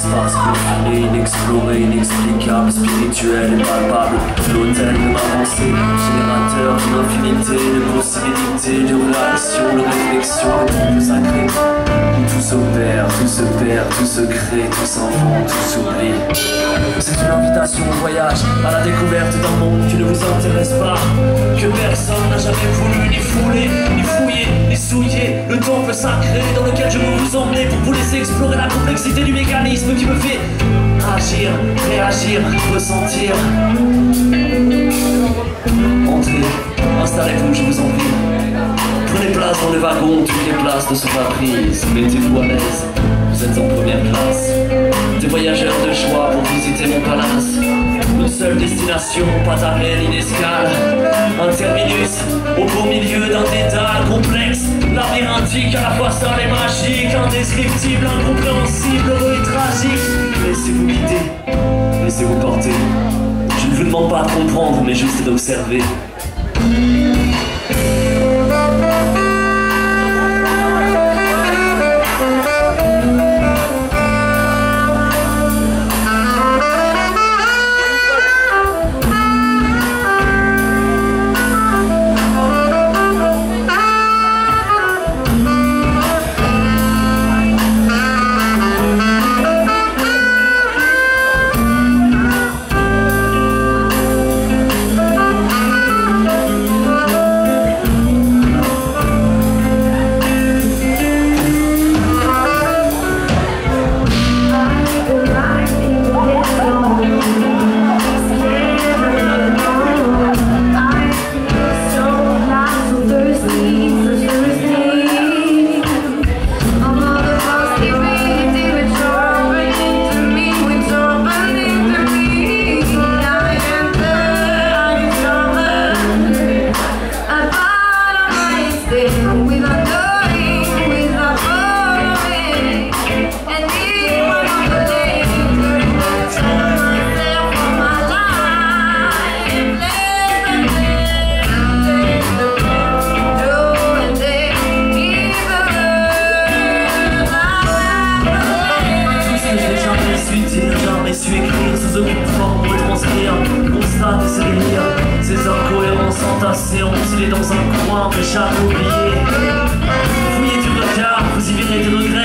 l'espace confiné, inexploré, inexplicable, spirituel, impalpable. De ma pensée, générateur d'une infinité de possibilités, de réactions, de réflexions, de sacré. Où tout s'opère, tout se perd, tout se crée, tout s'invente, tout s'oublie. C'est une invitation au voyage, à la découverte d'un monde qui ne vous intéresse pas. Que personne n'a jamais voulu ni fouler, ni fouiller, ni souiller. Le temple sacré dans lequel je veux vous emmener pour vous laisser explorer la complexité du mécanisme qui me fait agir, réagir, ressentir. Entrez, installez-vous, je vous en prie. Prenez place dans le wagon, toutes les places ne sont pas prises. Mettez-vous à l'aise, vous êtes en première classe. Des voyageurs de choix pour visiter mon palace. Une seule destination, pas d'arrêt ni d'escale. Un terminus au beau milieu d'un dédale complexe. À la fois seul et magique. Indescriptible, incompréhensible, et tragique. Laissez-vous guider, laissez-vous porter. Je ne vous demande pas de comprendre, mais juste d'observer. la séance, dans un coin déjà oublié. Fouillez du regard, vous y verrez des regrets.